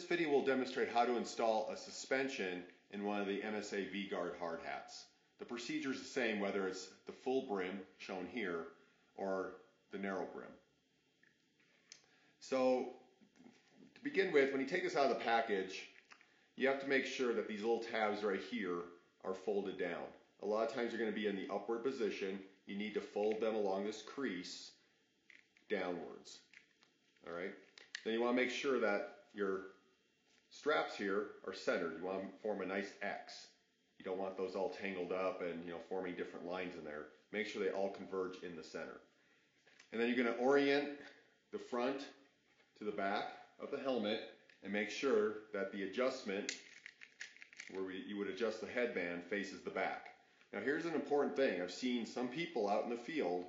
This video will demonstrate how to install a suspension in one of the MSA V-Gard hard hats. The procedure is the same whether it's the full brim, shown here, or the narrow brim. So, to begin with, when you take this out of the package, you have to make sure that these little tabs right here are folded down. A lot of times you're going to be in the upward position. You need to fold them along this crease downwards. All right. Then you want to make sure that your straps here are centered. You want to form a nice X. You don't want those all tangled up and you know forming different lines in there. Make sure they all converge in the center. And then you're going to orient the front to the back of the helmet and make sure that the adjustment where we, you would adjust the headband faces the back. Now here's an important thing. I've seen some people out in the field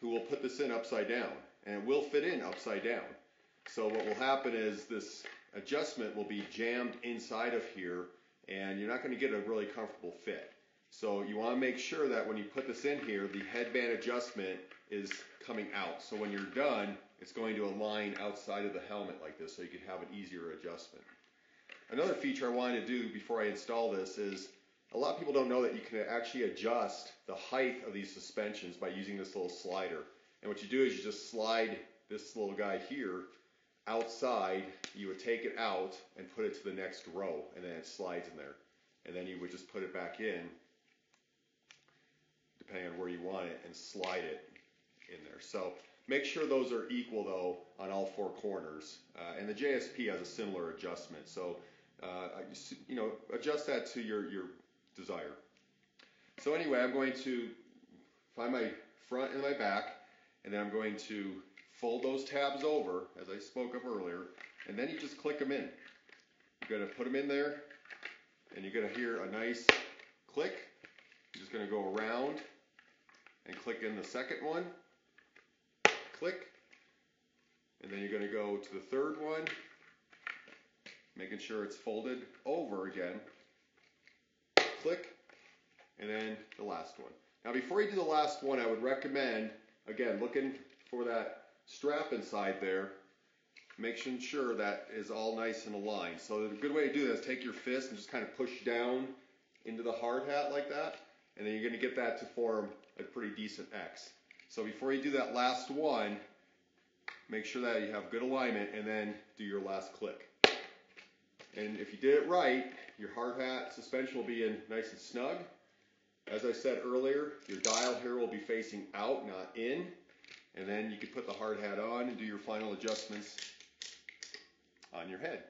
who will put this in upside down and it will fit in upside down. So what will happen is this adjustment will be jammed inside of here and you're not going to get a really comfortable fit. So you want to make sure that when you put this in here, the headband adjustment is coming out. So when you're done, it's going to align outside of the helmet like this so you can have an easier adjustment. Another feature I wanted to do before I install this is a lot of people don't know that you can actually adjust the height of these suspensions by using this little slider. And what you do is you just slide this little guy here outside, you would take it out and put it to the next row, and then it slides in there. And then you would just put it back in, depending on where you want it, and slide it in there. So make sure those are equal though on all four corners. Uh, and the JSP has a similar adjustment. So uh, you know, adjust that to your, your desire. So anyway, I'm going to find my front and my back, and then I'm going to fold those tabs over, as I spoke of earlier, and then you just click them in. You're to put them in there, and you're to hear a nice click. You're just going to go around and click in the second one, click, and then you're going to go to the third one, making sure it's folded over again, click, and then the last one. Now before you do the last one, I would recommend, again, looking for that strap inside there, making sure that is all nice and aligned. So a good way to do that is take your fist and just kind of push down into the hard hat like that, and then you're going to get that to form a pretty decent X. So before you do that last one, make sure that you have good alignment and then do your last click. And if you did it right, your hard hat suspension will be in nice and snug. As I said earlier, your dial here will be facing out, not in. And then you can put the hard hat on and do your final adjustments on your head.